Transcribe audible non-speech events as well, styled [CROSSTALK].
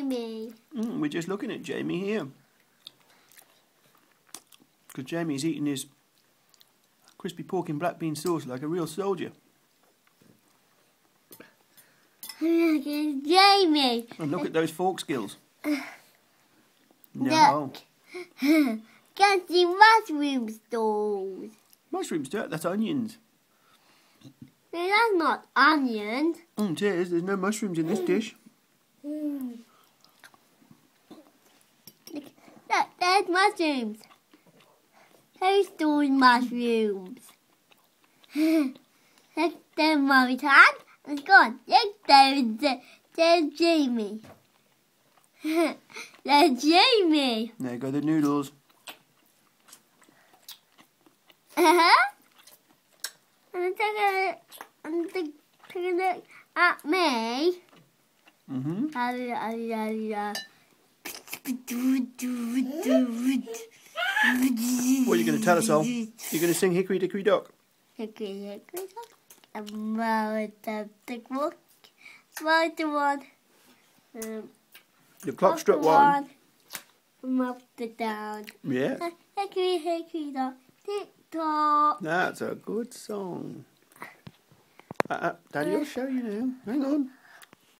Jamie. Mm, we're just looking at Jamie here. Because Jamie's eating his crispy pork in black bean sauce like a real soldier. Look at Jamie. And look at those fork skills. No. [LAUGHS] Look. Can see mushroom stalls. Mushrooms, Dad, that's onions. No, that's not onions. Mm, it is. There's no mushrooms in this dish. Look, there's mushrooms. Who stole mushrooms? look, there's Mummy Tan. It's gone. Look, there's, there's Jamie. [LAUGHS] there's Jamie. There go the noodles. And take a, and take, take a look at me. Ah, ah. What are you going to tell us all? You're going to sing Hickory Dickory Dock? Hickory Hickory Dock. About the big book. About the one. Um, The clock struck one. From up the down. Yeah. [LAUGHS] Hickory Hickory Dock. Tick tock. That's a good song. Uh, uh, Daddy will show you now. Hang on.